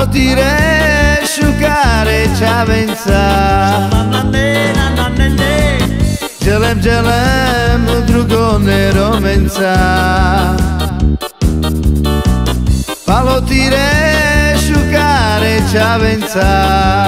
notire shukare chaventza Jelem jelem drugone romenza. Palotire shukare chaventza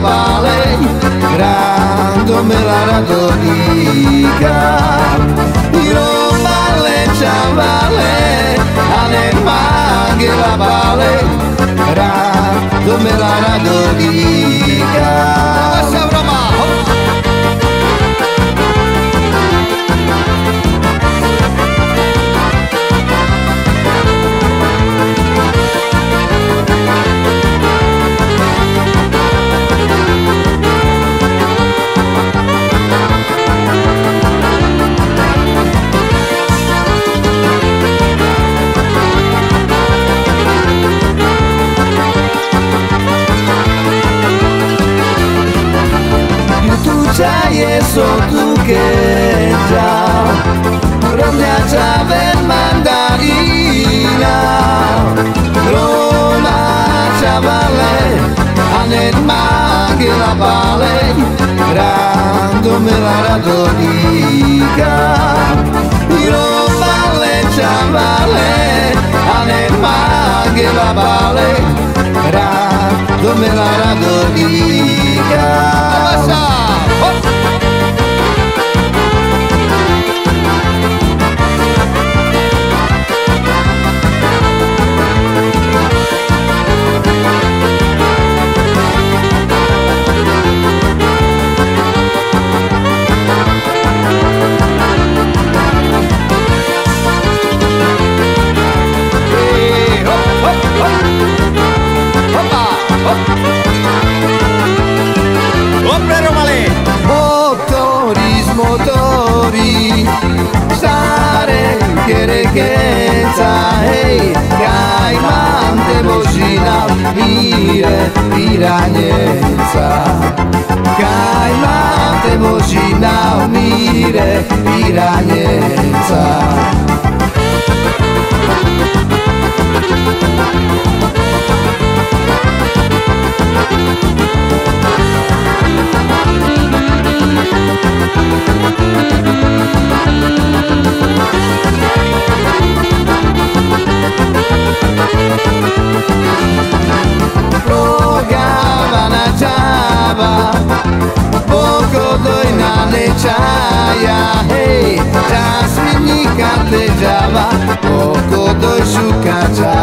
vale Grando me la radonica Roma le c'avale Anen maghi la vale Grando me la radonica Tu calle so tu che già Romea c'ave mandarina Roma c'avale Anen maghi la vale Grando me la radonica Roma le c'avale Anen maghi la vale Grando me la radonica mire, piragnenza. Caimante bocina, mire, piragnenza. poco con su casa.